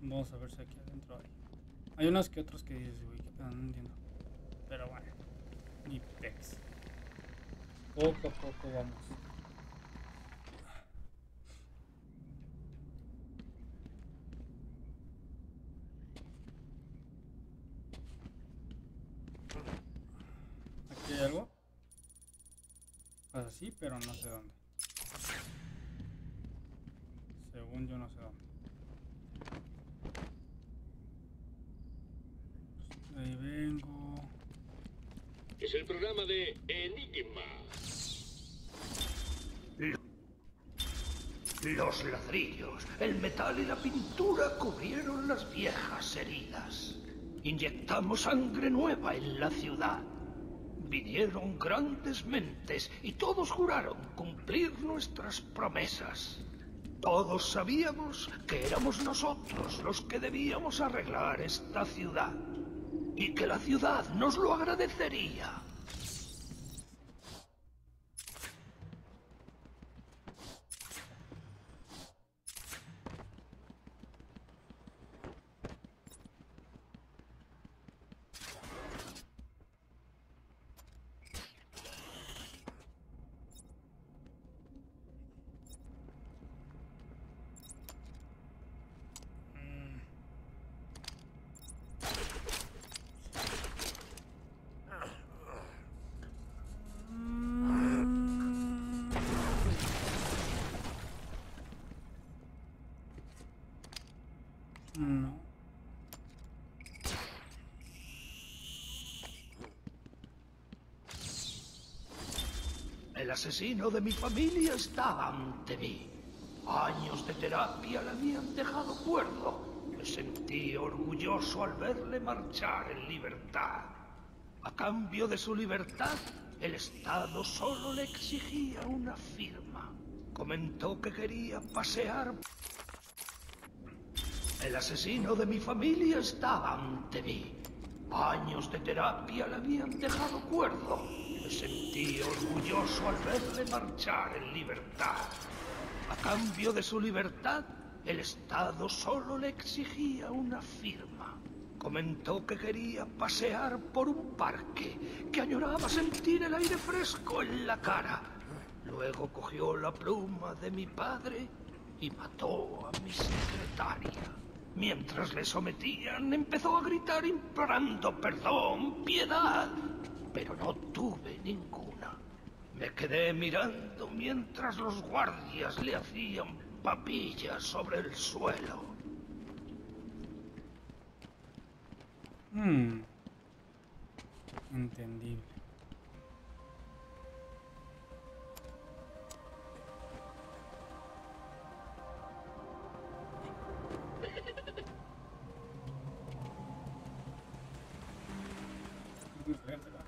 Vamos a ver si aquí adentro hay. Hay unos que otros que dices, güey, que no entiendo. Pero bueno, ni pex. Poco a poco vamos. Aquí hay algo. Pues así, pero no sé dónde. Según yo no sé dónde. Ahí vengo. Es el programa de Enigma. Los ladrillos, el metal y la pintura cubrieron las viejas heridas. Inyectamos sangre nueva en la ciudad. Vinieron grandes mentes y todos juraron cumplir nuestras promesas. Todos sabíamos que éramos nosotros los que debíamos arreglar esta ciudad y que la ciudad nos lo agradecería. No. El asesino de mi familia está ante mí. Años de terapia le habían dejado cuerdo. Me sentí orgulloso al verle marchar en libertad. A cambio de su libertad, el Estado solo le exigía una firma. Comentó que quería pasear. El asesino de mi familia estaba ante mí. Años de terapia le habían dejado cuerdo. Me sentí orgulloso al verle marchar en libertad. A cambio de su libertad, el Estado solo le exigía una firma. Comentó que quería pasear por un parque, que añoraba sentir el aire fresco en la cara. Luego cogió la pluma de mi padre y mató a mi secretaria. Mientras le sometían, empezó a gritar implorando perdón, piedad, pero no tuve ninguna. Me quedé mirando mientras los guardias le hacían papillas sobre el suelo. Hmm. Entendible. good friend.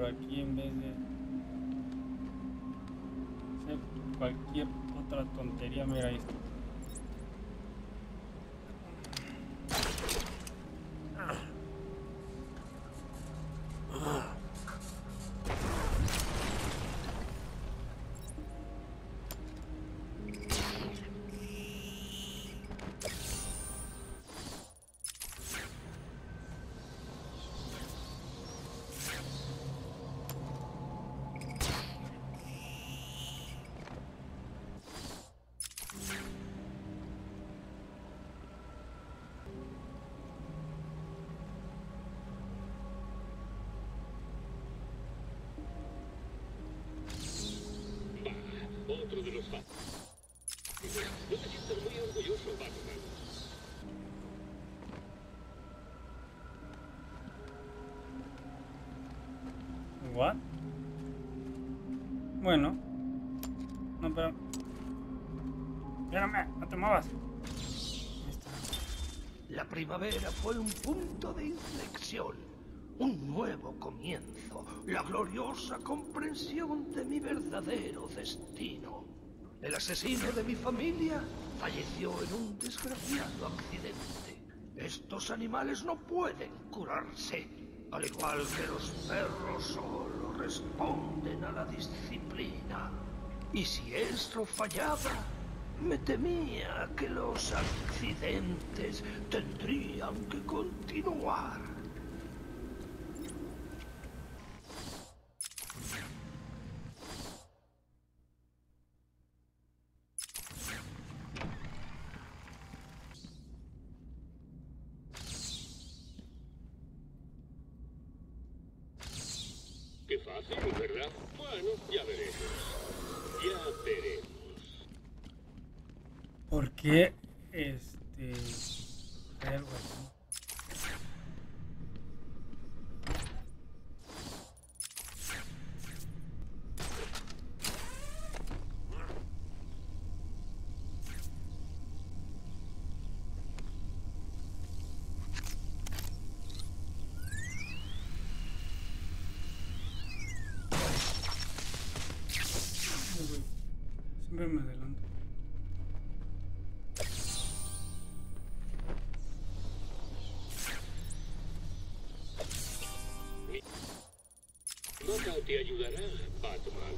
por aquí en vez de hacer cualquier otra tontería, mira esto. Otro de los fans. No te sientas muy orgulloso, Batman. What? Bueno. No, pero... Espérame, no te muevas. La primavera fue un punto de inflexión, un nuevo comienzo, la gloriosa comprensión de mi verdadero destino. El asesino de mi familia falleció en un desgraciado accidente. Estos animales no pueden curarse, al igual que los perros solo responden a la disciplina. Y si esto fallaba, me temía que los accidentes tendrían que continuar. Qué fácil, ¿verdad? Bueno, ya veremos. Ya veremos. ¿Por qué este hay algo así? Ay, güey, Siempre me adelanto. Nota te ayudará, Batman.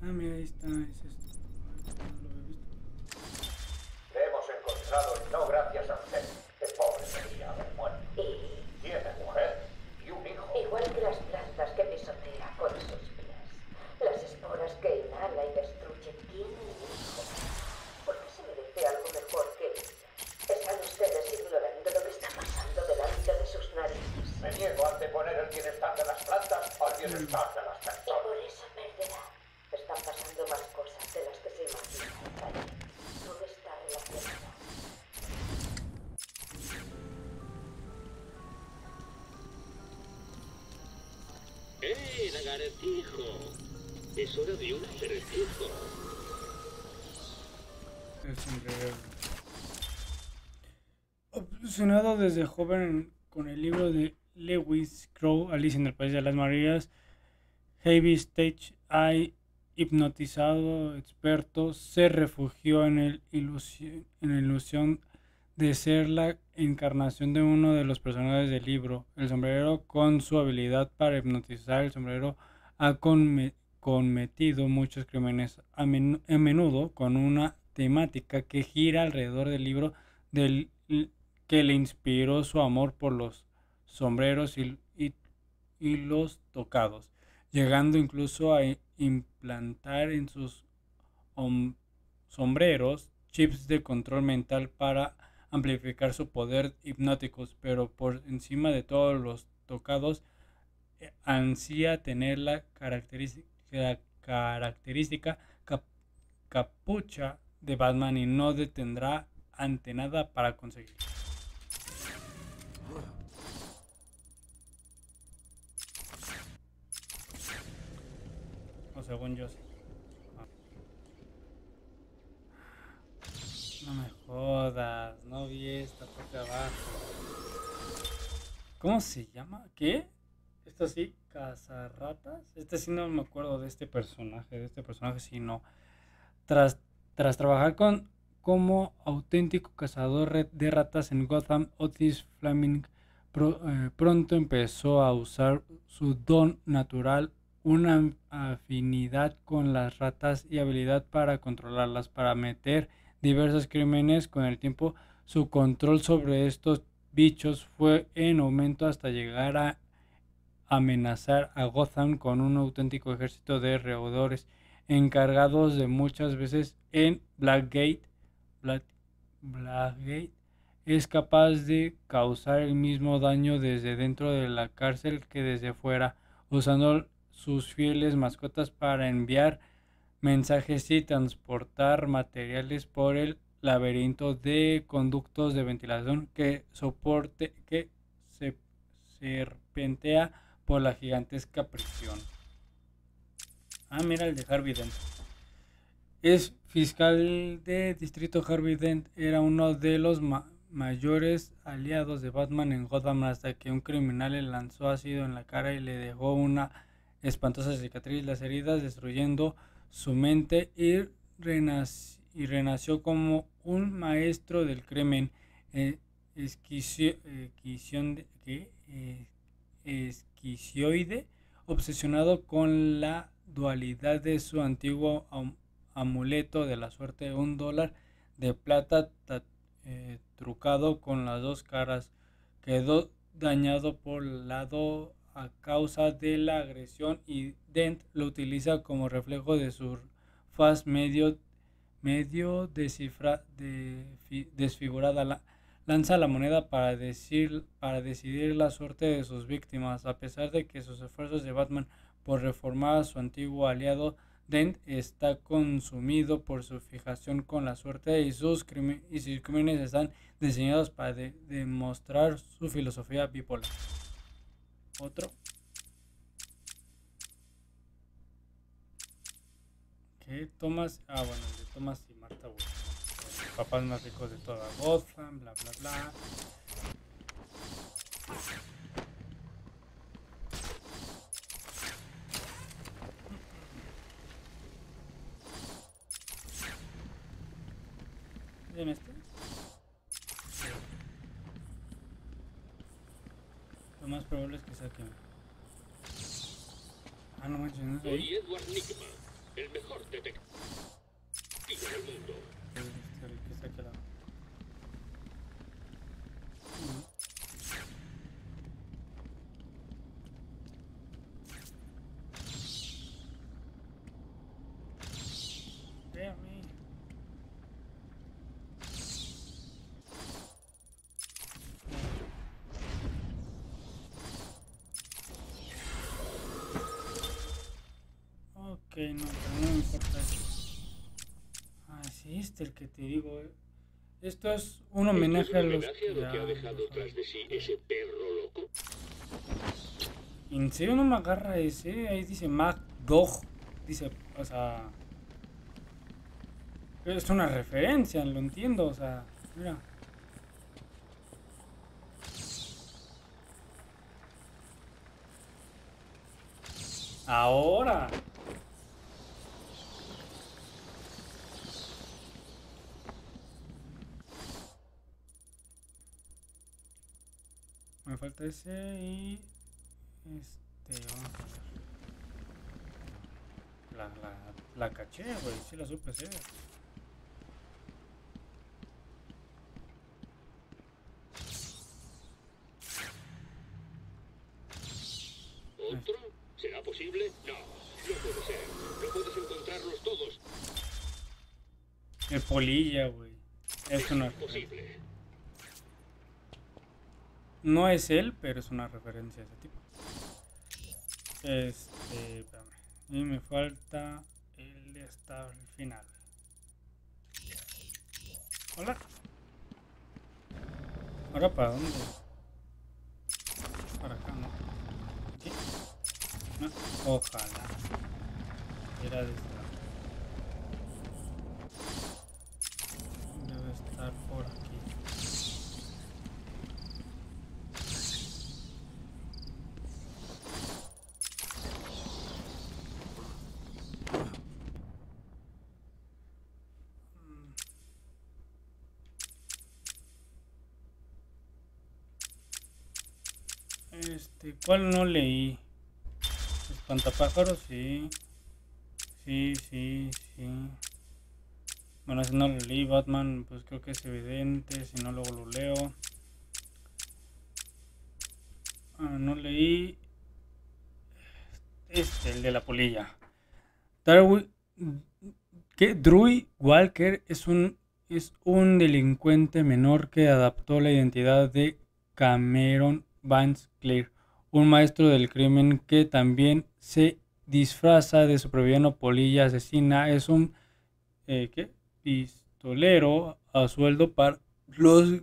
Ah, mira, ahí está, Es un acertijo. Obsesionado desde joven con el libro de Lewis Crow, Alice en el País de las Maravillas, Heavy Stage Eye, hipnotizado experto, se refugió en, el en la ilusión de ser la encarnación de uno de los personajes del libro. El sombrero, con su habilidad para hipnotizar, el sombrero ha cometido muchos crímenes, a, men- a menudo con una temática que gira alrededor del libro del, que le inspiró su amor por los sombreros y, los tocados, llegando incluso a implantar en sus sombreros chips de control mental para amplificar su poder hipnóticos, pero por encima de todos los tocados eh, ansía tener la característica, capucha de Batman y no detendrá ante nada para conseguirlo. O según yo sí. No me jodas, no vi esta parte abajo. ¿Cómo se llama? ¿Qué? Esto sí, cazarratas. Este sí no me acuerdo de este personaje, de este personaje sí no. Tras, tras trabajar con como auténtico cazador de ratas en Gotham, Otis Fleming eh, pronto empezó a usar su don natural, una afinidad con las ratas y habilidad para controlarlas, para meter diversos crímenes con el tiempo. Su control sobre estos bichos fue en aumento hasta llegar a amenazar a Gotham con un auténtico ejército de roedores encargados de muchas veces en Blackgate. Black- Blackgate es capaz de causar el mismo daño desde dentro de la cárcel que desde fuera, usando sus fieles mascotas para enviar mensajes y transportar materiales por el laberinto de conductos de ventilación que soporte que se serpentea por la gigantesca prisión. Ah, mira el de Harvey Dent. Es fiscal de distrito Harvey Dent. Era uno de los ma- mayores aliados de Batman en Gotham hasta que un criminal le lanzó ácido en la cara y le dejó una espantosa cicatriz. Las heridas destruyendo su mente y, renac- y renació como un maestro del crimen. eh, esquicioide, obsesionado con la dualidad de su antiguo am- amuleto de la suerte, un dólar de plata ta- eh, trucado con las dos caras, quedó dañado por lado a causa de la agresión y Dent lo utiliza como reflejo de su faz medio, medio defi- desfigurada. La- lanza la moneda para, decir, para decidir la suerte de sus víctimas, a pesar de que sus esfuerzos de Batman por reformar a su antiguo aliado, Dent está consumido por su fijación con la suerte y sus, y sus crímenes están diseñados para de- demostrar su filosofía bipolar. Otro. ¿Qué? Thomas. Ah, bueno, el de Thomas y Martha Wayne. Los papás más ricos de toda Gotham, bla, bla, bla. ¿En este? Lo más probable es que saquen. Ah, no manches, no es de ahí. Soy Edward Nigma, el mejor detective del mundo. El- el que está aquí al lado. Ujú. Véame. Ok, no, no me importa eso. Ah, sí, este el que te digo. eh. Esto es un homenaje ¿Esto a es un los. homenaje a lo que ha dejado tras de sí ese perro loco? En serio no me agarra ese. Ahí dice Mac Dog. Dice, o sea. Es una referencia, lo entiendo, o sea. Mira. Ahora. Me falta ese y este, vamos a ver. La, la, la caché, güey, sí la supe hacer. ¿Otro? ¿Será posible? No, no puede ser. No puedes encontrarlos todos. El polilla, güey. Es una imposible. No es él, pero es una referencia a ese tipo. Este, espérame. Y me falta el hasta el final. Hola. ¿Ahora para dónde? Para acá, ¿no? No, ojalá. Era de este lado. Debe estar por aquí. Este, ¿cuál no leí? Espantapájaros, sí. Sí, sí, sí. Bueno, ese no lo leí. Batman, pues creo que es evidente. Si no, luego lo leo. Ah, no leí. Este, el de la polilla. Darwin. Que Drew Walker es un, es un delincuente menor que adaptó la identidad de Cameron Vance Clear, un maestro del crimen que también se disfraza de supervillano polilla asesina. Es un eh, pistolero a sueldo para los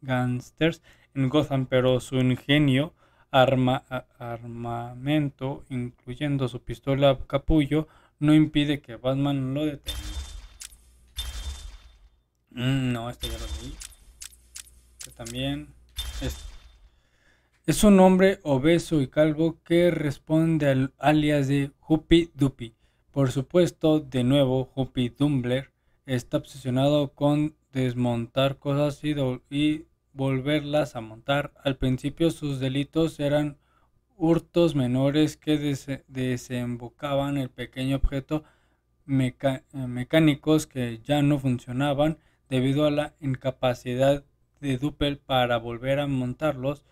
gangsters en Gotham, pero su ingenio, arma, armamento, incluyendo su pistola capullo, no impide que Batman lo detenga. Mm, no, esto ya lo leí. También es, es un hombre obeso y calvo que responde al alias de Huppy Duppy. Por supuesto, de nuevo, Huppy Dumbler está obsesionado con desmontar cosas y, volverlas a montar. Al principio sus delitos eran hurtos menores que desembocaban el pequeño objeto mecánicos que ya no funcionaban debido a la incapacidad de Duppel para volver a montarlos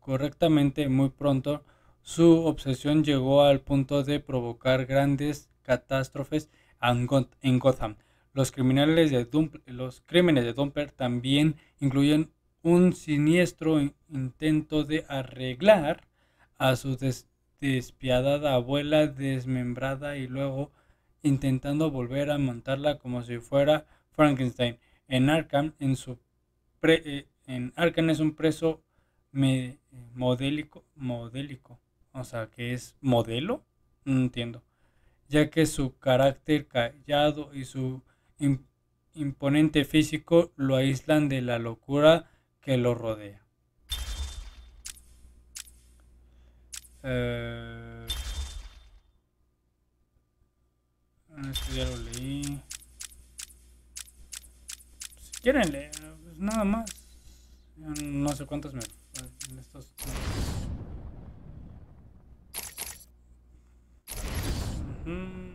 correctamente muy pronto. Su obsesión llegó al punto de provocar grandes catástrofes en Gotham. Los, criminales de los crímenes de Dumper también incluyen un siniestro intento de arreglar a su despiadada abuela desmembrada y luego intentando volver a montarla como si fuera Frankenstein. En Arkham, en su eh, en Arkham es un preso modélico, modélico, o sea, que es modelo, no entiendo, ya que su carácter callado y su imponente físico lo aíslan de la locura que lo rodea. Eh, esto ya lo leí. Si quieren leer, Nada más. No sé cuántos me. Estos. Uh